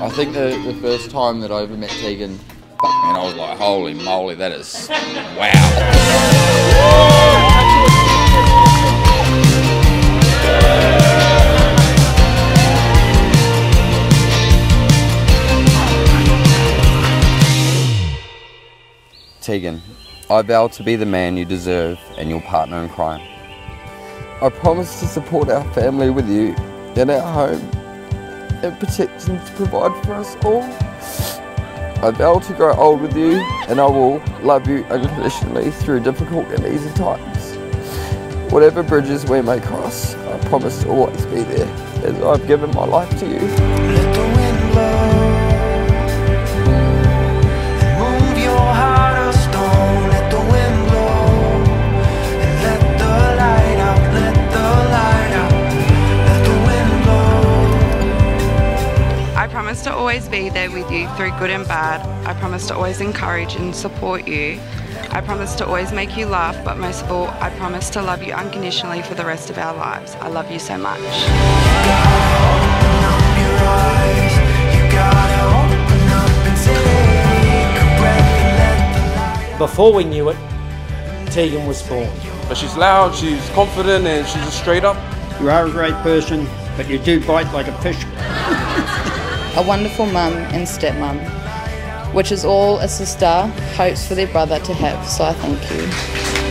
I think the, the first time that I ever met Tegan, and I was like, holy moly, that is wow. Tegan, I vow to be the man you deserve and your partner in crime. I promise to support our family with you in our home and protect and to provide for us all. I vow to grow old with you and I will love you unconditionally through difficult and easy times. Whatever bridges we may cross, I promise to always be there as I've given my life to you. To always be there with you through good and bad. I promise to always encourage and support you. I promise to always make you laugh, but most of all, I promise to love you unconditionally for the rest of our lives. I love you so much. Before we knew it, Tegan was born. But she's loud, she's confident, and she's just straight up. You are a great person, but you do bite like a fish. A wonderful mum and stepmom, which is all a sister hopes for their brother to have, so I thank you.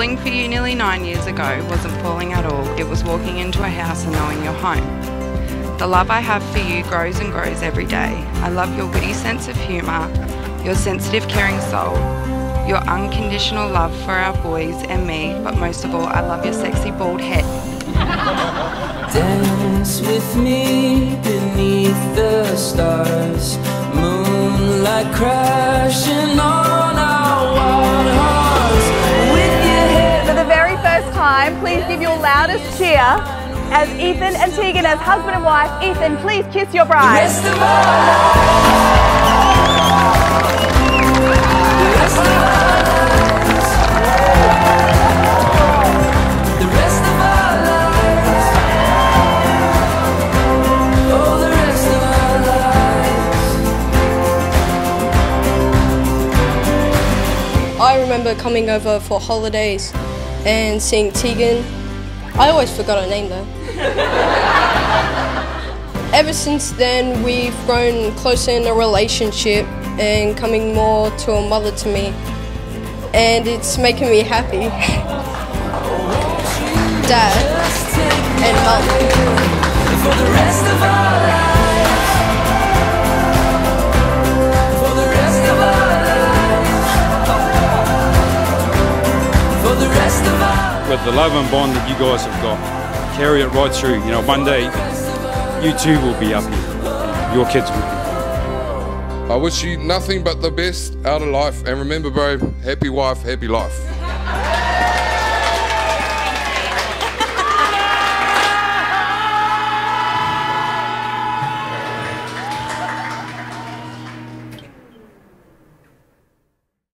Falling for you nearly nine years ago wasn't falling at all, it was walking into a house and knowing you're home. The love I have for you grows and grows every day. I love your witty sense of humour, your sensitive, caring soul, your unconditional love for our boys and me, but most of all, I love your sexy bald head. Dance with me beneath the stars, moonlight crashing on time, please give your loudest cheer as Ethan and Tegan as husband and wife. Ethan, please kiss your bride. Rest of our life I remember coming over for holidays and seeing Tegan. I always forgot her name though. Ever since then, we've grown closer in a relationship and coming more to a mother to me. And it's making me happy. Dad and mom. The love and bond that you guys have got. Carry it right through. You know, one day you too will be up here. Your kids will be. I wish you nothing but the best out of life. And remember, bro, happy wife, happy life.